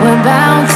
We're bound